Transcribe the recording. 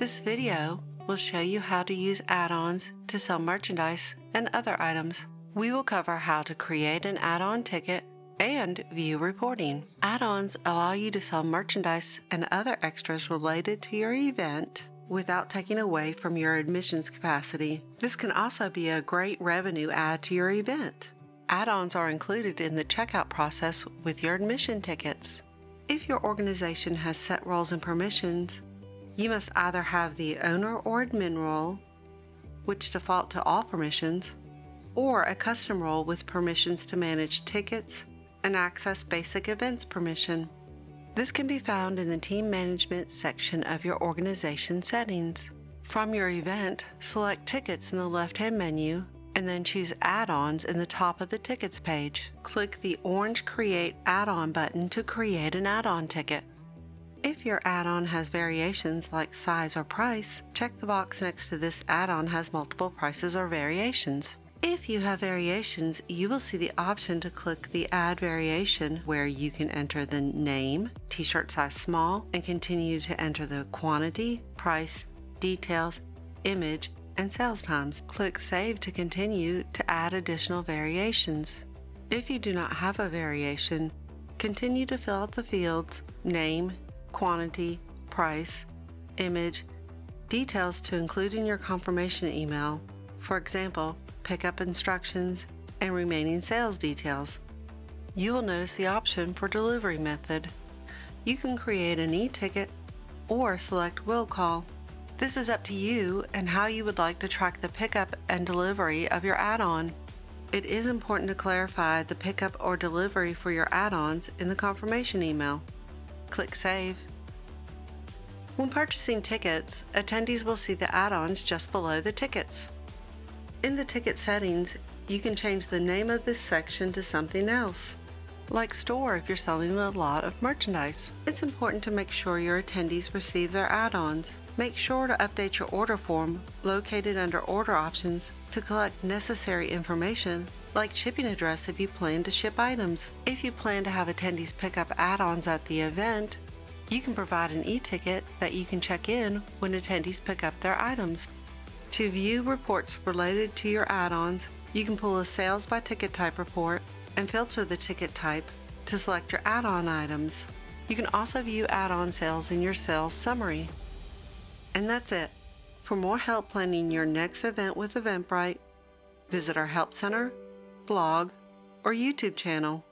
This video will show you how to use add-ons to sell merchandise and other items. We will cover how to create an add-on ticket and view reporting. Add-ons allow you to sell merchandise and other extras related to your event without taking away from your admissions capacity. This can also be a great revenue add to your event. Add-ons are included in the checkout process with your admission tickets. If your organization has set roles and permissions, you must either have the owner or admin role, which default to all permissions, or a custom role with permissions to manage tickets and access basic events permission. This can be found in the Team Management section of your organization settings. From your event, select Tickets in the left-hand menu and then choose Add-ons in the top of the Tickets page. Click the orange Create Add-on button to create an add-on ticket. If your add-on has variations like size or price, check the box next to this add-on has multiple prices or variations. If you have variations, you will see the option to click the Add Variation where you can enter the name, t-shirt size small, and continue to enter the quantity, price, details, image, and sales times. Click Save to continue to add additional variations. If you do not have a variation, continue to fill out the fields, name, quantity, price, image, details to include in your confirmation email, for example, pickup instructions, and remaining sales details. You will notice the option for delivery method. You can create an e-ticket or select will call. This is up to you and how you would like to track the pickup and delivery of your add-on. It is important to clarify the pickup or delivery for your add-ons in the confirmation email. Click Save. When purchasing tickets, attendees will see the add-ons just below the tickets. In the ticket settings, you can change the name of this section to something else, like store if you're selling a lot of merchandise. It's important to make sure your attendees receive their add-ons. Make sure to update your order form located under order options to collect necessary information like shipping address if you plan to ship items. If you plan to have attendees pick up add-ons at the event, you can provide an e-ticket that you can check in when attendees pick up their items. To view reports related to your add-ons, you can pull a sales by ticket type report and filter the ticket type to select your add-on items. You can also view add-on sales in your sales summary. And that's it. For more help planning your next event with Eventbrite, visit our Help Center, blog, or YouTube channel.